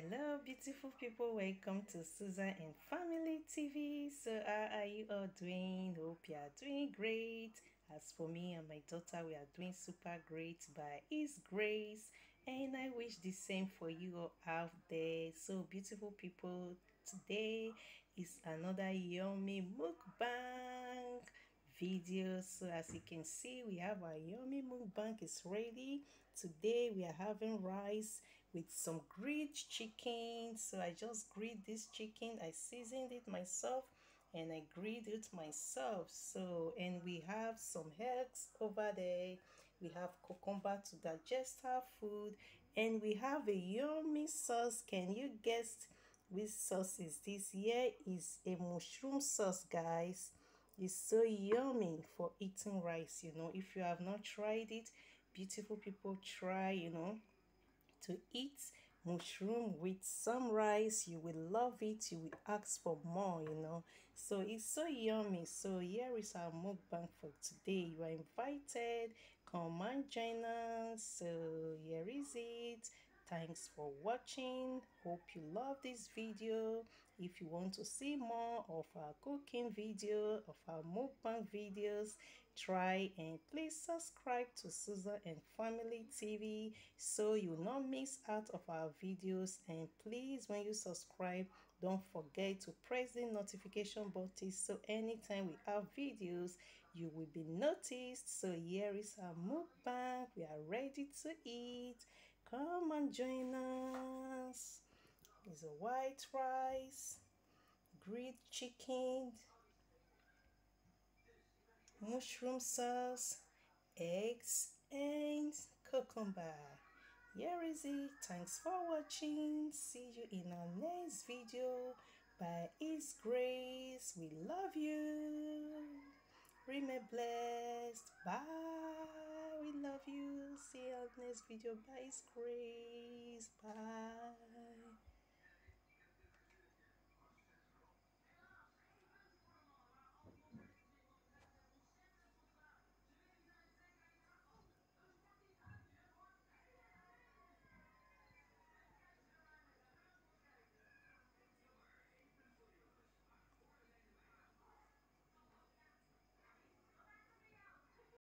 Hello, beautiful people. Welcome to Susan and Family TV. So, how are you all doing? Hope you are doing great. As for me and my daughter, we are doing super great by His grace. And I wish the same for you all out there. So, beautiful people, today is another yummy mukbang video so as you can see we have our yummy mukbang is ready. Today we are having rice with some grilled chicken. So i just grilled this chicken. I seasoned it myself and i grilled it myself. So and we have some eggs over there. We have cucumber to digest our food. And we have a yummy sauce. Can you guess which sauce is this? Here is a mushroom sauce guys it's so yummy for eating rice you know. If you have not tried it beautiful people try you know to eat mushroom with some rice. You will love it. You will ask for more you know. So it's so yummy. So here is our mukbang for today. You are invited. Come and join us. So here is it Thanks for watching. Hope you love this video. If you want to see more of our cooking video, of our mukbang videos, try and please subscribe to Susan and Family TV so you will not miss out of our videos. And please, when you subscribe, don't forget to press the notification button so anytime we have videos, you will be noticed. So here is our mukbang. We are ready to eat. Come and join us. It's a white rice, grilled chicken, mushroom sauce, eggs, and cucumber. Here is it. Thanks for watching. See you in our next video. By His grace, we love you. Remain blessed. Bye. We love you. See you on next video. By His grace. Bye.